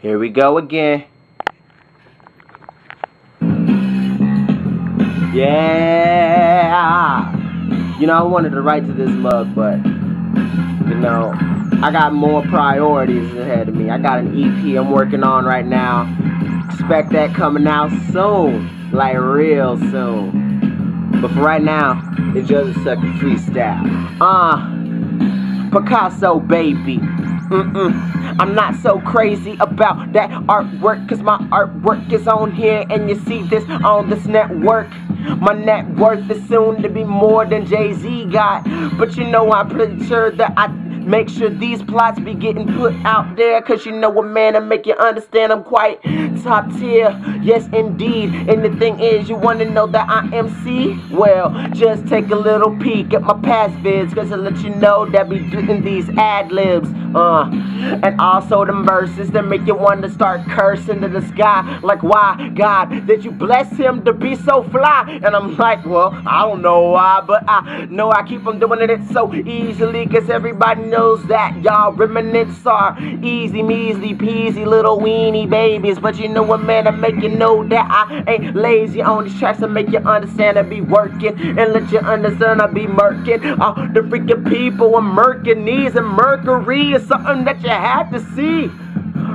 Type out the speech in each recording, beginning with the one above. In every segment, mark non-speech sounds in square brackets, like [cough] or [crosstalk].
Here we go again. Yeah. You know, I wanted to write to this mug, but you know, I got more priorities ahead of me. I got an EP I'm working on right now. Expect that coming out soon, like real soon. But for right now, it's just a second freestyle. Uh, Picasso baby. I'm not so crazy about that artwork, cause my artwork is on here, and you see this on this network. My net worth is soon to be more than Jay Z got, but you know, I'm pretty sure that I Make sure these plots be getting put out there, cause you know what, man, I make you understand I'm quite top tier. Yes, indeed. And the thing is, you wanna know that I am C? Well, just take a little peek at my past vids, cause I let you know that be doing these ad libs. Uh, and also them verses that make you want to start cursing to the sky. Like, why, God, did you bless him to be so fly? And I'm like, well, I don't know why, but I know I keep on doing it so easily, cause everybody knows that y'all remnants are easy, measly, peasy, little weenie babies. But you know what, man, I make you know that I ain't lazy on these tracks. I make you understand I be working and let you understand I be murking. All the freaking people are murking these and Mercury something that you have to see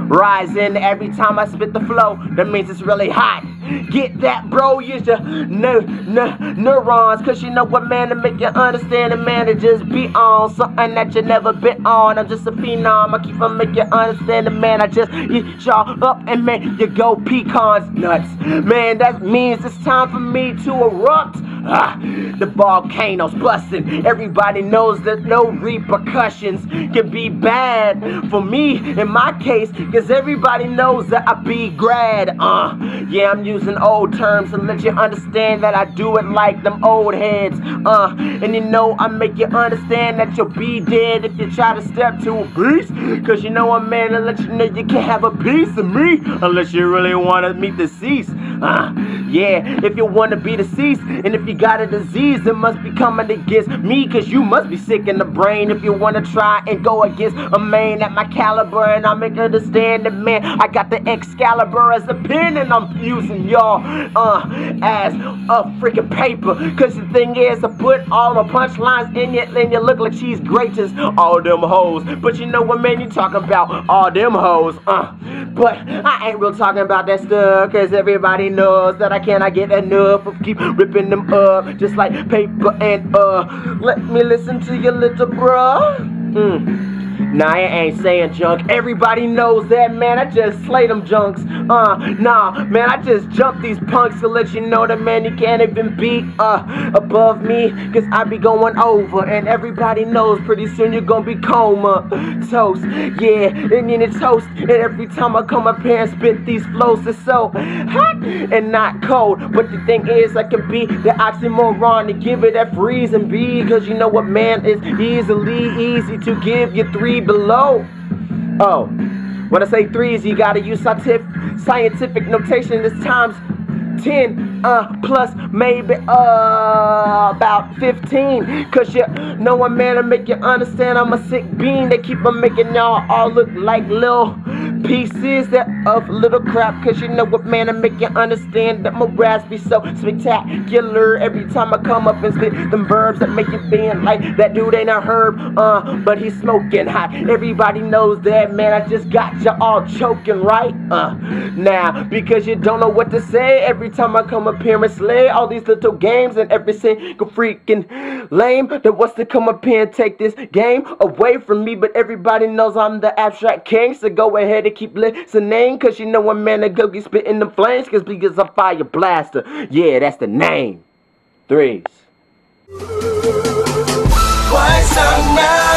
rising every time I spit the flow. That means it's really hot. Get that, bro. Use your neurons. Cause you know what, man, to make you understand it, man, to just be on something that you never been on. I'm just a phenom. I keep on making you understand it, man. I just eat y'all up and man, you go pecans nuts. Man, that means it's time for me to erupt. Ah, [laughs] the volcano's busting. Everybody knows that no repercussions can be bad for me in my case, cause everybody knows that I be grad. Uh, yeah, I'm using old terms to let you understand that I do it like them old heads. Uh, and you know, I make you understand that you'll be dead if you try to step to a beast. Cause you know, a man, to let you know you can't have a piece of me unless you really want to meet the cease. Uh, yeah, if you want to be deceased, and if you got a disease, it must be coming against me, cause you must be sick in the brain if you wanna try and go against a man at my caliber. And I make understand man, I got the Excalibur as a pen, and I'm using y'all uh, as a freaking paper. Cause the thing is, I put all the punchlines in you, and you look like she's greatest, all them hoes. But you know what, man, you talking about all them hoes, uh. But I ain't real talking about that stuff, cause everybody knows that I cannot get enough of keep ripping them up up just like paper and uh let me listen to your little bruh. Mm. Nah, I ain't saying junk. Everybody knows that, man. I just slay them junks. Uh, nah, man, I just jump these punks to let you know that, man, you can't even be, uh, above me. Cause I be going over, and everybody knows pretty soon you're gonna be coma. Toast, yeah, and then it's toast. And every time I come up here and spit these flows, it's so hot and not cold. But the thing is, I can be the oxymoron to give it that freezing B. Cause you know what, man, it's easily easy to give you three three below. Oh, when I say threes, you gotta use scientific notation. This times 10 uh plus maybe uh about 15 cause you know a man to make you understand i'm a sick bean they keep on making y'all all look like little pieces that of little crap cause you know what man I make you understand that my raps be so spectacular. Every time i come up and spit them verbs that make you feel like that dude ain't a herb uh but he's smoking hot. Everybody knows that man i just got you all choking right? Uh now because you don't know what to say every time i come up here and slay all these little games and every single freaking lame that wants to come up here and take this game away from me but everybody knows i'm the abstract king so go ahead and keep listening, cause you know what man to go get spit in the flames, cause because a Fiyablasta. Yeah, that's the name. Threes. Now?